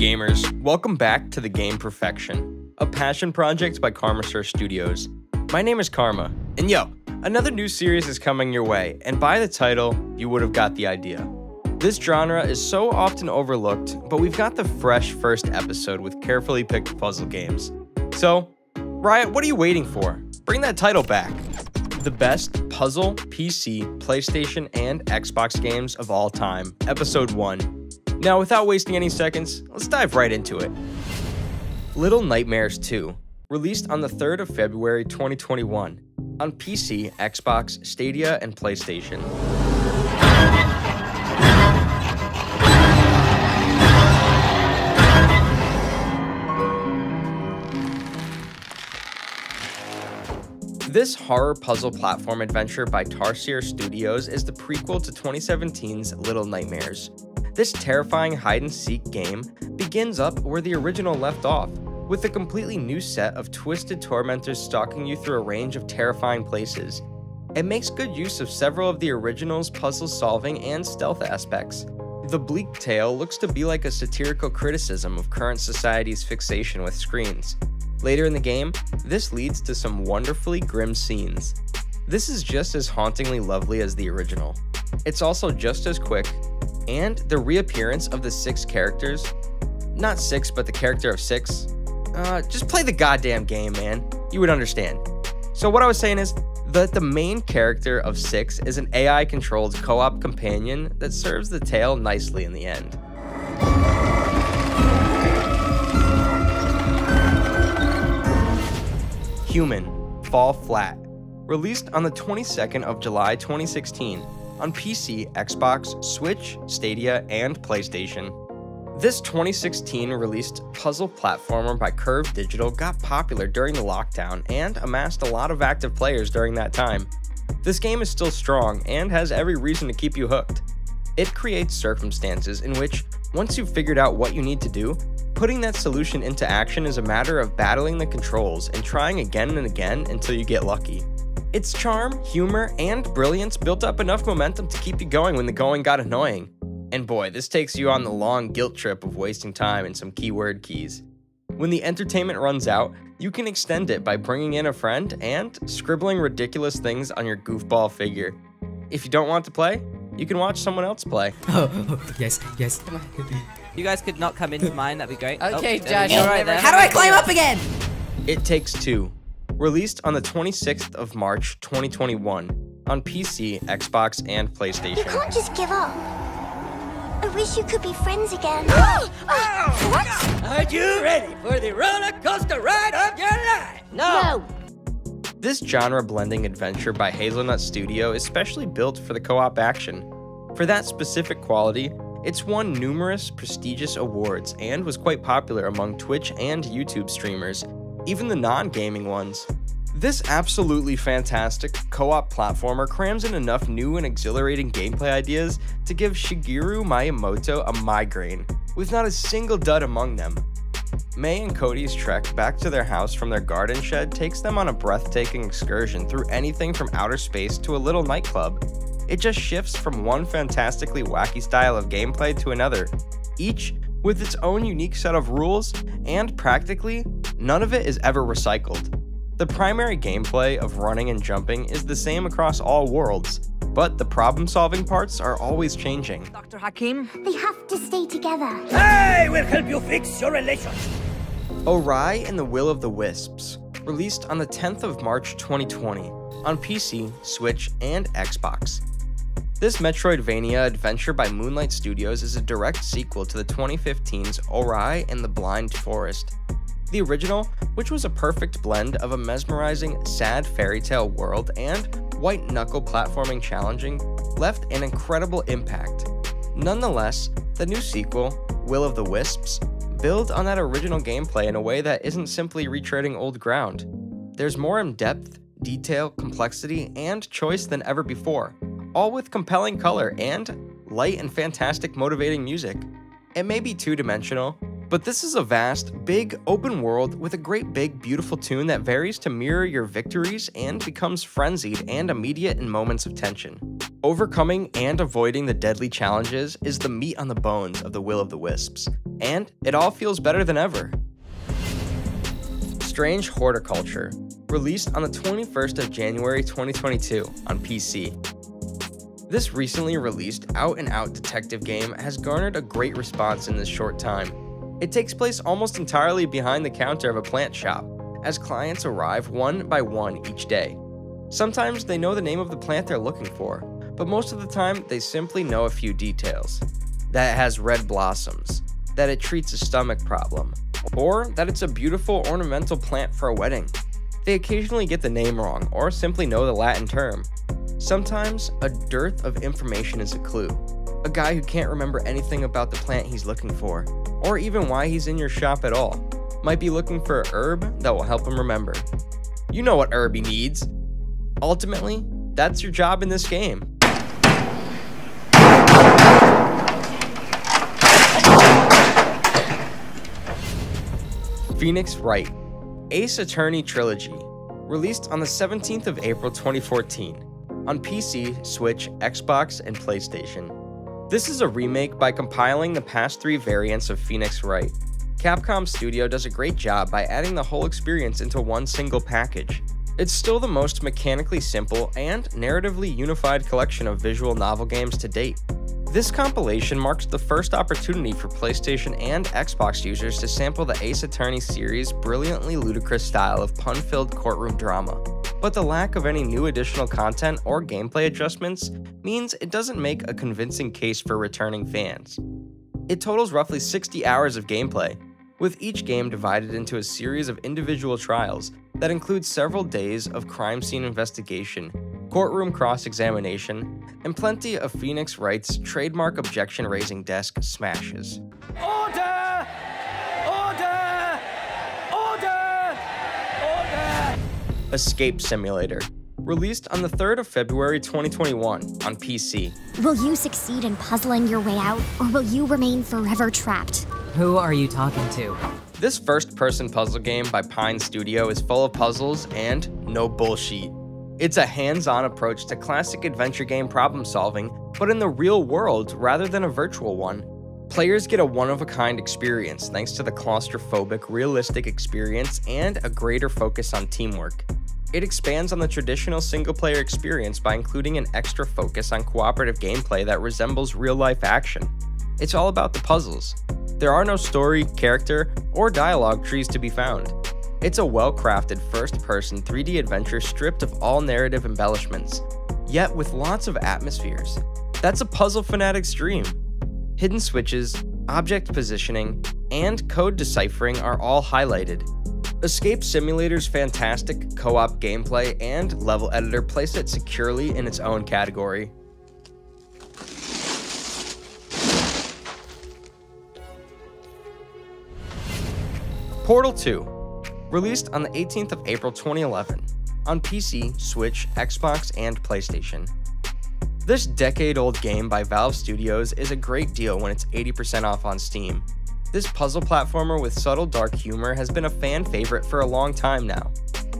gamers, welcome back to The Game Perfection, a passion project by Karmasur Studios. My name is Karma, and yo, another new series is coming your way, and by the title, you would have got the idea. This genre is so often overlooked, but we've got the fresh first episode with carefully picked puzzle games. So, Riot, what are you waiting for? Bring that title back. The best puzzle, PC, PlayStation, and Xbox games of all time, Episode 1. Now, without wasting any seconds, let's dive right into it. Little Nightmares 2, released on the 3rd of February 2021 on PC, Xbox, Stadia, and PlayStation. This horror puzzle platform adventure by Tarsier Studios is the prequel to 2017's Little Nightmares. This terrifying hide and seek game begins up where the original left off, with a completely new set of twisted tormentors stalking you through a range of terrifying places. It makes good use of several of the original's puzzle solving and stealth aspects. The bleak tale looks to be like a satirical criticism of current society's fixation with screens. Later in the game, this leads to some wonderfully grim scenes. This is just as hauntingly lovely as the original. It's also just as quick, and the reappearance of the six characters not six, but the character of six uh, just play the goddamn game, man. You would understand. So, what I was saying is that the main character of six is an AI controlled co op companion that serves the tale nicely in the end. Human Fall Flat, released on the 22nd of July 2016 on PC, Xbox, Switch, Stadia, and PlayStation. This 2016 released puzzle platformer by Curve Digital got popular during the lockdown and amassed a lot of active players during that time. This game is still strong and has every reason to keep you hooked. It creates circumstances in which, once you've figured out what you need to do, Putting that solution into action is a matter of battling the controls and trying again and again until you get lucky. Its charm, humor, and brilliance built up enough momentum to keep you going when the going got annoying. And boy, this takes you on the long guilt trip of wasting time and some keyword keys. When the entertainment runs out, you can extend it by bringing in a friend and scribbling ridiculous things on your goofball figure. If you don't want to play, you can watch someone else play. Oh, yes, yes. You guys could not come into mine, that'd be great. Okay, oh, Josh. All right, How do I climb up again? It Takes Two, released on the 26th of March 2021 on PC, Xbox, and PlayStation. You can't just give up. I wish you could be friends again. Oh, oh, what? Oh, Are you ready for the roller coaster ride of your life? No. This genre blending adventure by Hazelnut Studio is specially built for the co op action. For that specific quality, it's won numerous prestigious awards and was quite popular among Twitch and YouTube streamers, even the non gaming ones. This absolutely fantastic co op platformer crams in enough new and exhilarating gameplay ideas to give Shigeru Miyamoto a migraine, with not a single dud among them. May and Cody's trek back to their house from their garden shed takes them on a breathtaking excursion through anything from outer space to a little nightclub. It just shifts from one fantastically wacky style of gameplay to another, each with its own unique set of rules, and practically, none of it is ever recycled. The primary gameplay of running and jumping is the same across all worlds, but the problem solving parts are always changing. Dr. Hakim? They have to stay together. I will help you fix your relationship. Ori and the Will of the Wisps, released on the 10th of March 2020 on PC, Switch, and Xbox. This Metroidvania adventure by Moonlight Studios is a direct sequel to the 2015's Ori and the Blind Forest. The original, which was a perfect blend of a mesmerizing, sad fairy tale world and white knuckle platforming challenging, left an incredible impact. Nonetheless, the new sequel, Will of the Wisps, builds on that original gameplay in a way that isn't simply retreading old ground. There's more in depth, detail, complexity, and choice than ever before all with compelling color and light and fantastic motivating music. It may be two dimensional, but this is a vast, big, open world with a great big, beautiful tune that varies to mirror your victories and becomes frenzied and immediate in moments of tension. Overcoming and avoiding the deadly challenges is the meat on the bones of the Will of the Wisps, and it all feels better than ever. Strange Horticulture, released on the 21st of January 2022 on PC. This recently released out and out detective game has garnered a great response in this short time. It takes place almost entirely behind the counter of a plant shop, as clients arrive one by one each day. Sometimes they know the name of the plant they're looking for, but most of the time they simply know a few details. That it has red blossoms, that it treats a stomach problem, or that it's a beautiful ornamental plant for a wedding. They occasionally get the name wrong or simply know the Latin term. Sometimes a dearth of information is a clue. A guy who can't remember anything about the plant he's looking for, or even why he's in your shop at all, might be looking for a herb that will help him remember. You know what herb he needs. Ultimately, that's your job in this game. Phoenix Wright Ace Attorney Trilogy, released on the 17th of April 2014 on PC, Switch, Xbox, and PlayStation. This is a remake by compiling the past three variants of Phoenix Wright. Capcom Studio does a great job by adding the whole experience into one single package. It's still the most mechanically simple and narratively unified collection of visual novel games to date. This compilation marks the first opportunity for PlayStation and Xbox users to sample the Ace Attorney series' brilliantly ludicrous style of pun filled courtroom drama. But the lack of any new additional content or gameplay adjustments means it doesn't make a convincing case for returning fans. It totals roughly 60 hours of gameplay, with each game divided into a series of individual trials that include several days of crime scene investigation courtroom cross examination, and plenty of Phoenix Wright's trademark objection raising desk smashes. Order! Order! Order! Escape Simulator, released on the 3rd of February 2021 on PC. Will you succeed in puzzling your way out, or will you remain forever trapped? Who are you talking to? This first person puzzle game by Pine Studio is full of puzzles and no bullshit. It's a hands on approach to classic adventure game problem solving, but in the real world rather than a virtual one. Players get a one of a kind experience thanks to the claustrophobic, realistic experience and a greater focus on teamwork. It expands on the traditional single player experience by including an extra focus on cooperative gameplay that resembles real life action. It's all about the puzzles. There are no story, character, or dialogue trees to be found. It's a well crafted first person 3D adventure stripped of all narrative embellishments, yet with lots of atmospheres. That's a puzzle fanatic's dream. Hidden switches, object positioning, and code deciphering are all highlighted. Escape Simulator's fantastic co op gameplay and level editor place it securely in its own category. Portal 2 released on the 18th of April 2011 on PC, Switch, Xbox, and PlayStation. This decade old game by Valve Studios is a great deal when it's 80% off on Steam. This puzzle platformer with subtle dark humor has been a fan favorite for a long time now.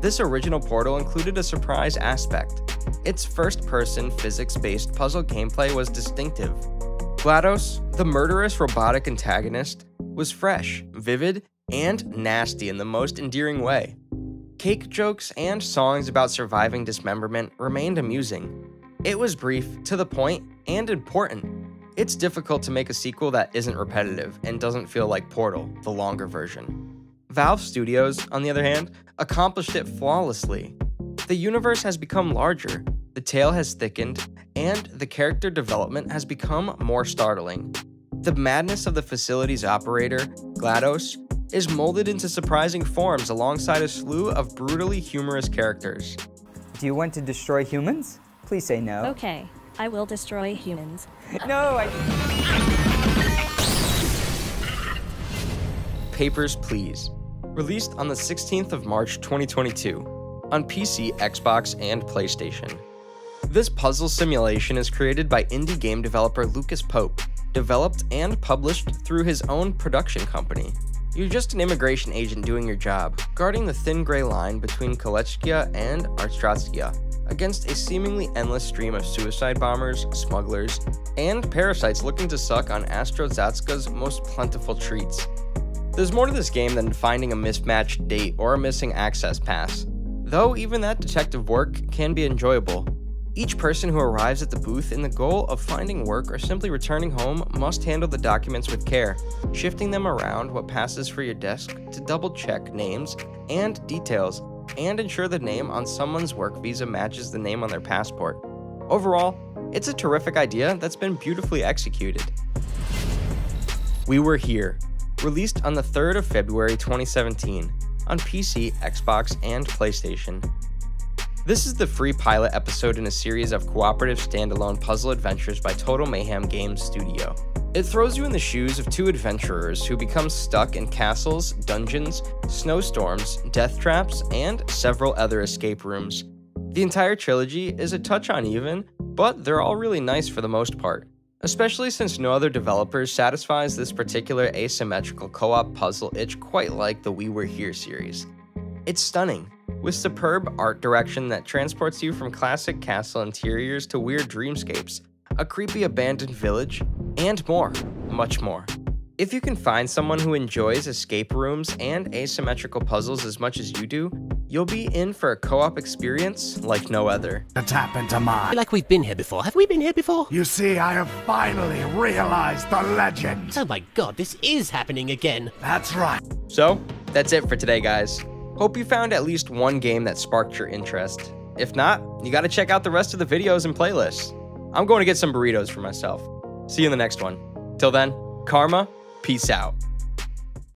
This original Portal included a surprise aspect. Its first person, physics based puzzle gameplay was distinctive. GLaDOS, the murderous robotic antagonist, was fresh, vivid, and nasty in the most endearing way. Cake jokes and songs about surviving dismemberment remained amusing. It was brief, to the point, and important. It's difficult to make a sequel that isn't repetitive and doesn't feel like Portal, the longer version. Valve Studios, on the other hand, accomplished it flawlessly. The universe has become larger, the tale has thickened, and the character development has become more startling. The madness of the facility's operator, GLaDOS, is molded into surprising forms alongside a slew of brutally humorous characters. Do you want to destroy humans? Please say no. Okay, I will destroy humans. No, I. Papers, Please, released on the 16th of March 2022 on PC, Xbox, and PlayStation. This puzzle simulation is created by indie game developer Lucas Pope, developed and published through his own production company. You're just an immigration agent doing your job, guarding the thin gray line between Kolechia and Arstotzka against a seemingly endless stream of suicide bombers, smugglers, and parasites looking to suck on Arstotzka's most plentiful treats. There's more to this game than finding a mismatched date or a missing access pass, though even that detective work can be enjoyable. Each person who arrives at the booth in the goal of finding work or simply returning home must handle the documents with care, shifting them around what passes for your desk to double check names and details and ensure the name on someone's work visa matches the name on their passport. Overall, it's a terrific idea that's been beautifully executed. We Were Here, released on the 3rd of February 2017 on PC, Xbox, and PlayStation. This is the free pilot episode in a series of cooperative standalone puzzle adventures by Total Mayhem Games Studio. It throws you in the shoes of two adventurers who become stuck in castles, dungeons, snowstorms, death traps, and several other escape rooms. The entire trilogy is a touch uneven, but they're all really nice for the most part, especially since no other developer satisfies this particular asymmetrical co op puzzle itch quite like the We Were Here series. It's stunning, with superb art direction that transports you from classic castle interiors to weird dreamscapes, a creepy abandoned village, and more, much more. If you can find someone who enjoys escape rooms and asymmetrical puzzles as much as you do, you'll be in for a co op experience like no other. To tap into mine. Like we've been here before. Have we been here before? You see, I have finally realized the legend. Oh my god, this is happening again. That's right. So, that's it for today, guys. Hope you found at least one game that sparked your interest. If not, you gotta check out the rest of the videos and playlists. I'm going to get some burritos for myself. See you in the next one. Till then, Karma, peace out.